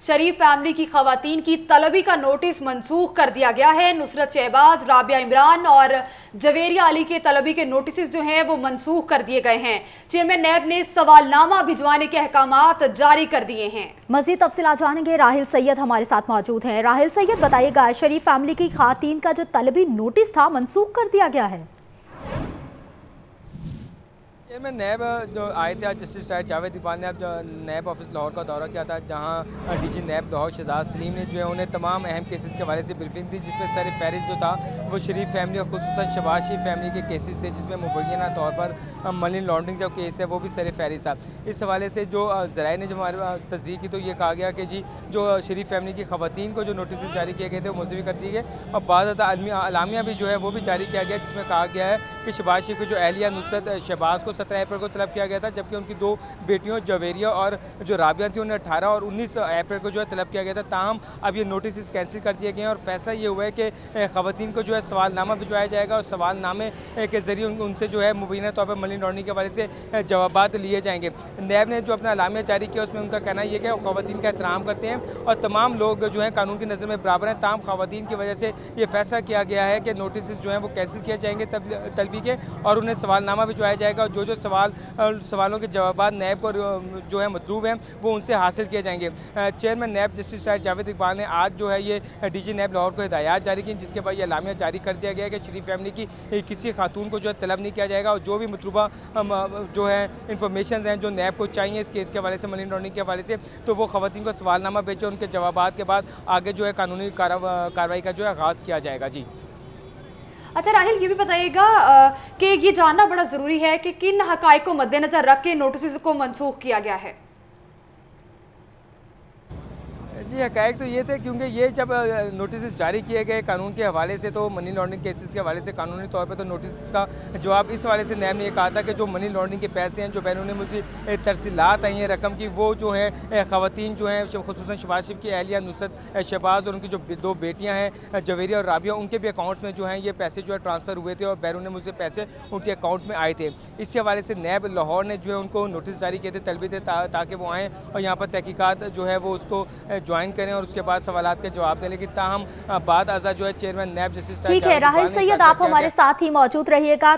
شریف family کی خواتین کی طلبی کا نوٹس منسوخ کر دیا گیا ہے۔ نصرت شہباز، رابعہ عمران اور جویریہ علی کے طلبی کے نوٹسز جو ہیں وہ منسوخ کر دیے گئے ہیں۔ چیئرمین نیب نے سوال نامہ بھجوانے کے احکامات جاری کر دیے ہیں۔ مزید تفصیلات جانیں گے۔ راہل سید ہمارے ساتھ موجود ہیں۔ راہل سید، بتائیے گا، شریف فیملی کی خواتین کا جو طلبی نوٹس تھا منسوخ کر دیا گیا ہے۔ میں نیب جو آئے تھے آج جسٹس ڈائر جاوید اقبال نے اب جو نیب آفس لاہور کا دورہ کیا تھا، جہاں D G NAB Lahore Shahzad Saleem نے جو ہے انہیں تمام اہم کیسز کے حوالے سے بریفنگ دی، جس میں سر فہرست جو تھا وہ شریف فیملی اور خصوصاً شباز شریف فیملی کے کیسز تھے، جس میں مبینہ طور پر منی لانڈرنگ جو کیس ہے وہ بھی سر فہرست تھا۔ اس حوالے سے جو ذرائع نے جو ہمارے تصدیق کی تو یہ کہا گیا کہ جی جو شریف فیملی کی خواتین کو جو نوٹسز جاری کیے گئے تھے وہ ملتوی کر دیے گئے اور بعض زیادہ علامیہ بھی جو ہے وہ بھی جاری کیا گیا، جس میں کہا گیا ہے کہ شباز شریف کی جو اہلیہ نصرت شہباز کو سترہ اپریل کو طلب کیا گیا تھا، جبکہ ان کی دو بیٹیوں جویریہ اور جو رابعہ تھیں، انہیں اٹھارہ اور انیس اپریل کو جو ہے طلب کیا گیا تھا۔ تاہم، اب یہ نوٹسز کینسل کر دیے گئے ہیں اور فیصلہ یہ ہوا ہے کہ خواتین کو جو ہے سوال نامہ بھجوایا جائے گا اور سوال نامے کے ذریعے ان سے جو ہے مبینہ طور پر منی لانڈرنگ کے حوالے سے جوابات لیے جائیں گے۔ نیب نے جو اپنا اعلامیہ جاری کیا، اس میں ان کا کہنا یہ کہ وہ خواتین کا احترام کرتے ہیں اور تمام لوگ جو ہیں قانون کی نظر میں برابر ہیں۔ تاہم، خواتین کی وجہ سے یہ فیصلہ کیا گیا ہے کہ نوٹسز جو ہیں وہ کینسل کیا جائیں گے طلبی کے اور انہیں سوال نامہ بھجوایا جائے گا اور جو جو سوال سوالوں کے جوابات نیب کو جو ہے مطلوب ہیں، وہ ان سے حاصل کیے جائیں گے۔ چیئرمین نیب جسٹس ڈائر جاوید اقبال نے آج جو ہے یہ ڈی جی نیب لاہور کو ہدایات جاری کی، جس کے بعد یہ اعلامیہ جاری کر دیا گیا کہ شریف فیملی کی کسی خاتون کو جو ہے طلب نہیں کیا جائے گا اور جو بھی مطلوبہ جو ہے انفارمیشنز ہیں جو نیب کو چاہیے اس کیس کے حوالے سے منی لانڈرنگ کے حوالے سے، تو وہ خواتین کو سوال نامہ بھیجو ان کے جوابات کے بعد آگے جو ہے قانونی کارروائی کا جو ہے آغاز کیا جائے گا۔ جی۔ اچھا راہل، یہ بھی بتائیے گا کہ یہ جاننا بڑا ضروری ہے کہ کن حقائق کو مد نظر رکھ کے نوٹسز کو منسوخ کیا گیا ہے؟ جی حقائق تو یہ تھے، کیونکہ یہ جب نوٹسز جاری کیے گئے قانون کے حوالے سے تو منی لانڈرنگ کیسز کے حوالے سے قانونی طور پہ تو نوٹسز کا جواب اس حوالے سے نیب نے یہ کہا تھا کہ جو منی لانڈرنگ کے پیسے ہیں، جو بیرون ملکی ترسیلات آئی ہیں، رقم کی، وہ جو ہیں خواتین جو ہیں خصوصاً شباز شریف کی اہلیہ نصرت شہباز اور ان کی جو دو بیٹیاں ہیں جویریہ اور رابعہ، ان کے بھی اکاؤنٹس میں جو ہیں، یہ پیسے جو ہے ٹرانسفر ہوئے تھے اور بیرون ملک سے پیسے ان کے اکاؤنٹ میں آئے تھے۔ اسی حوالے سے نیب لاہور نے جو ہے ان کو نوٹس جاری کیے تھے، طلبی تھے تاکہ وہ آئیں اور یہاں پر تحقیقات جو ہے وہ اس کو جوائن کریں اور اس کے بعد سوالات کے جواب دیں۔ لیکن تاہم بعد ازا جو ہے چیئرمین نیب جسٹس ٹھیک ہے راہل سید آپ ہمارے ساتھ ہی موجود رہیے گا۔